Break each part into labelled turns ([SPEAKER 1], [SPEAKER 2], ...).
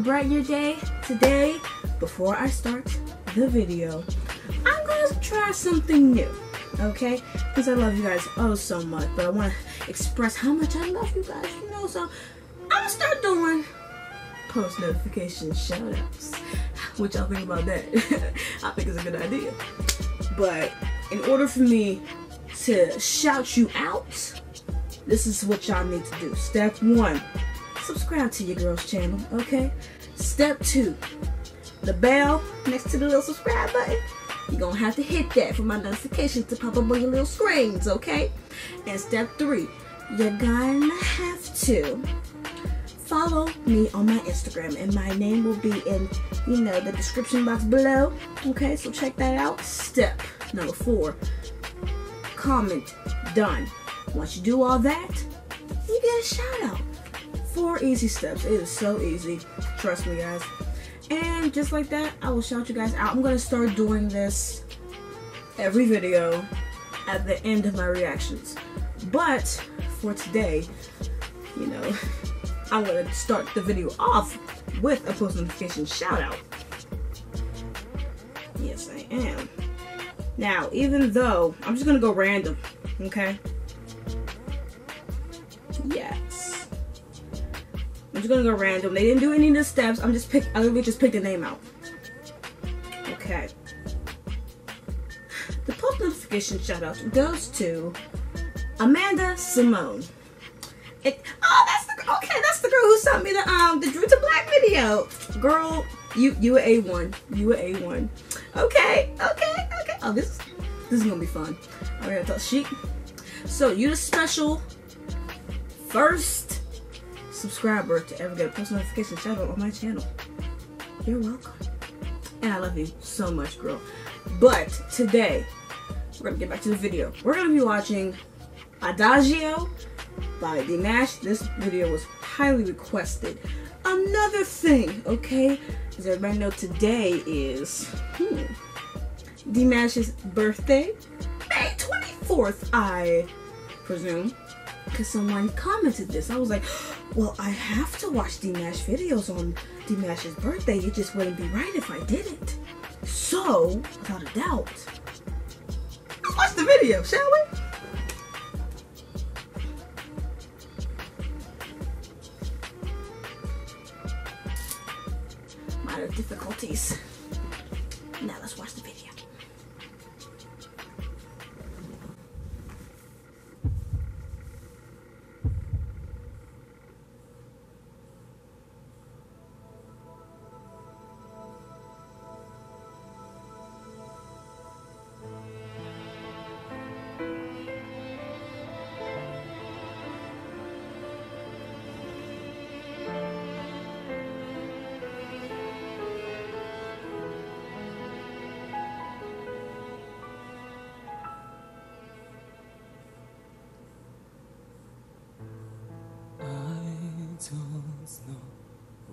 [SPEAKER 1] brighten your day. Today, before I start the video, I'm gonna try something new, okay? Because I love you guys oh so much, but I wanna express how much I love you guys, you know, so I'm gonna start doing post notification shout outs. What y'all think about that? I think it's a good idea. But in order for me to shout you out, this is what y'all need to do. Step one, subscribe to your girl's channel, okay? Step two, the bell next to the little subscribe button. You're gonna have to hit that for my notifications to pop up on your little screens, okay? And step three, you're gonna have to follow me on my Instagram and my name will be in, you know, the description box below. Okay, so check that out. Step number four, comment done. Once you do all that, you get a shout out. Four easy steps. It is so easy. Trust me, guys. And just like that, I will shout you guys out. I'm going to start doing this every video at the end of my reactions. But for today, you know, I'm going to start the video off with a post notification shout out. Yes, I am. Now, even though I'm just going to go random, okay? Gonna go random. They didn't do any of the steps. I'm just pick. I literally just picked the name out. Okay. The post notification shout out goes to Amanda Simone. It, oh, that's the okay. That's the girl who sent me the um the Drew to Black video. Girl, you you a one. You a a one. Okay, okay, okay. Oh, this this is gonna be fun. All right, so she. So you the special first subscriber to ever get a post notification shout out on my channel. You're welcome. And I love you so much, girl. But today, we're gonna get back to the video. We're gonna be watching Adagio by Dimash. This video was highly requested. Another thing, okay, as everybody know, today is hmm, Dimash's birthday. May 24th, I presume because someone commented this. I was like, well, I have to watch Dimash videos on Dimash's birthday. It just wouldn't be right if I didn't. So, without a doubt, let's watch the video, shall we? Minor difficulties. Now let's watch the video.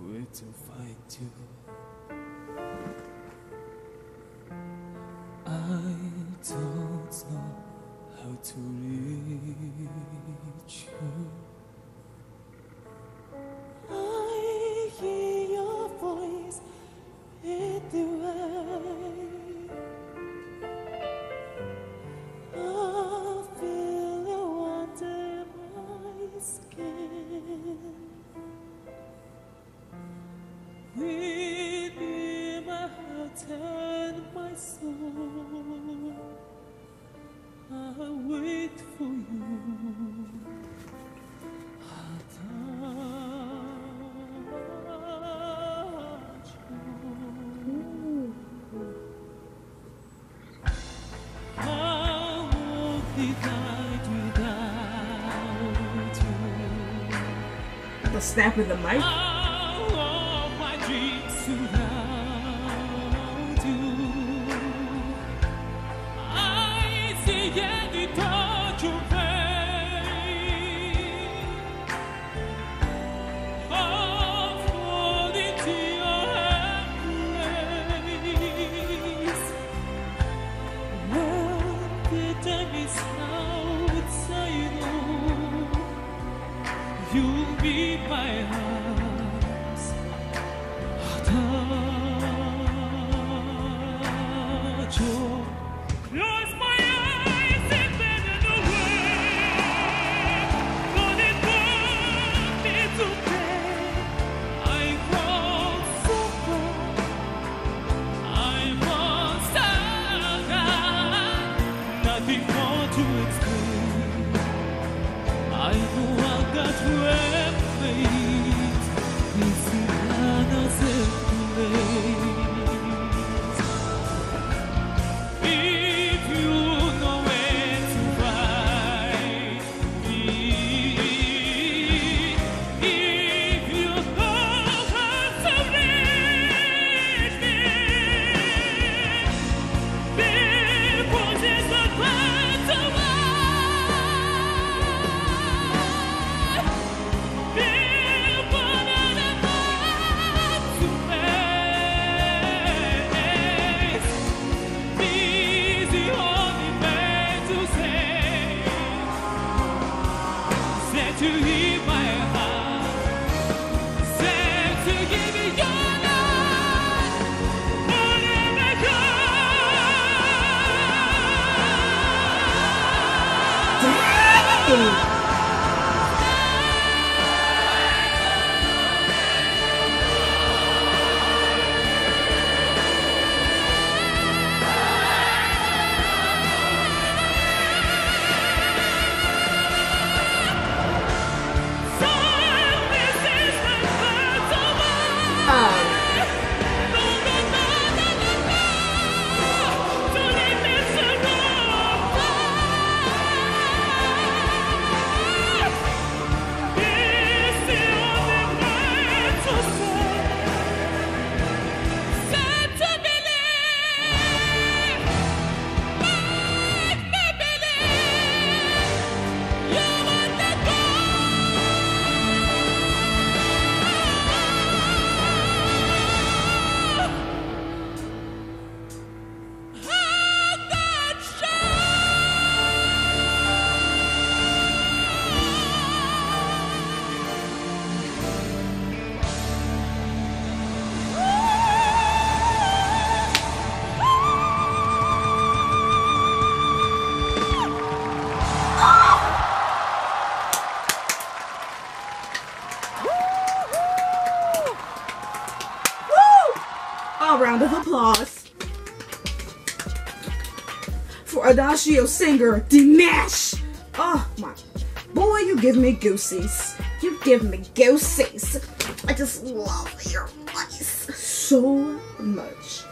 [SPEAKER 2] Where to find you.
[SPEAKER 1] Snap of the mic.
[SPEAKER 2] my heart.
[SPEAKER 1] Adagio singer Dimash. Oh my boy, you give me goosies. You give me goosies. I just love your voice so much.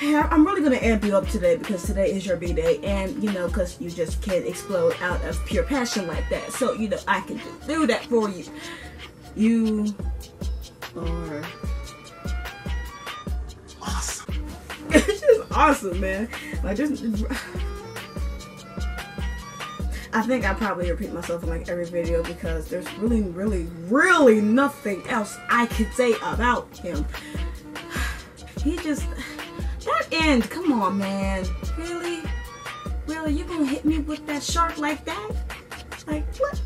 [SPEAKER 1] I'm really gonna amp you up today because today is your b-day, and you know, because you just can't explode out of pure passion like that. So you know, I can just do that for you. You are awesome. it's just awesome, man. Like just. I think I probably repeat myself in like every video because there's really, really, really nothing else I could say about him. He just that end, come on, man. Really? Really? You gonna hit me with that shark like that? Like, what?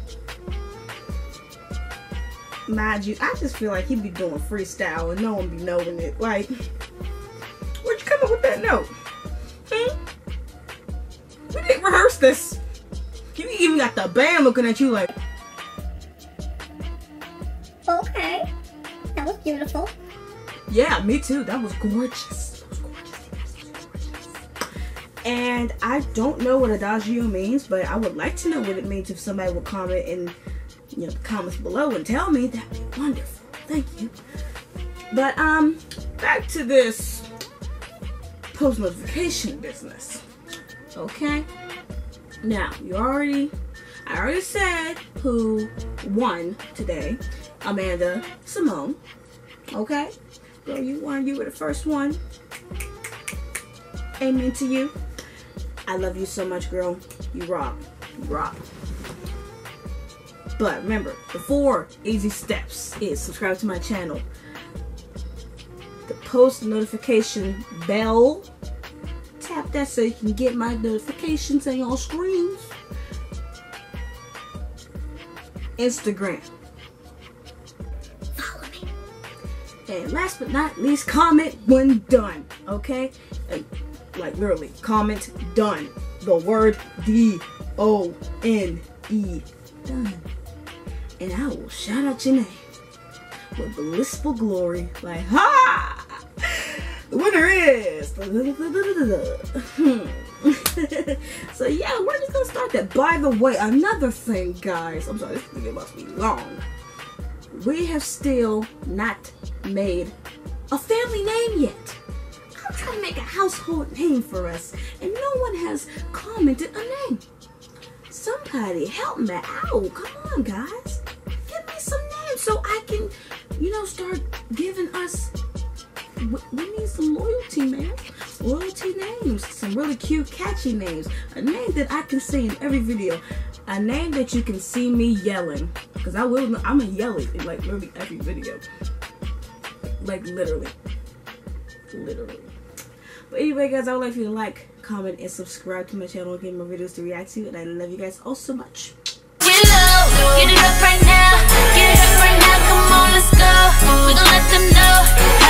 [SPEAKER 1] Mind you, I just feel like he'd be doing freestyle and no one be knowing it. Like, where'd you come up with that note? Hmm? We didn't rehearse this. The band looking at you like.
[SPEAKER 3] Okay. That was beautiful.
[SPEAKER 1] Yeah, me too. That was gorgeous. And I don't know what adagio means, but I would like to know what it means if somebody would comment in you know the comments below and tell me. That'd be wonderful. Thank you. But um, back to this post notification business. Okay. Now you already, I already said who won today. Amanda Simone. Okay. Girl, you won. You were the first one. Amen to you. I love you so much, girl. You rock. You rock. But remember, the four easy steps is subscribe to my channel. The post notification bell. Tap that so you can get my notifications on your screens. Instagram. Follow me. And last but not least, comment when done. Okay? And like literally, comment done. The word D O N E done. And I will shout out your name with blissful glory. Like, ha! The winner is. Hmm. so yeah, we're just gonna start that. By the way, another thing, guys. I'm sorry, this video must be long. We have still not made a family name yet. I'm trying to make a household name for us, and no one has commented a name. Somebody help me out. Come on, guys. Give me some names so I can, you know, start giving us. We need some loyalty, man royalty names, some really cute, catchy names, a name that I can say in every video, a name that you can see me yelling, because I will, I'm a yelling in like literally every video, like literally, literally. But anyway, guys, I would like for you to like, comment, and subscribe to my channel and get more videos to react to, and I love you guys all so much.
[SPEAKER 4] Get it up right now, get it up right now, come on, let's go. We let them know.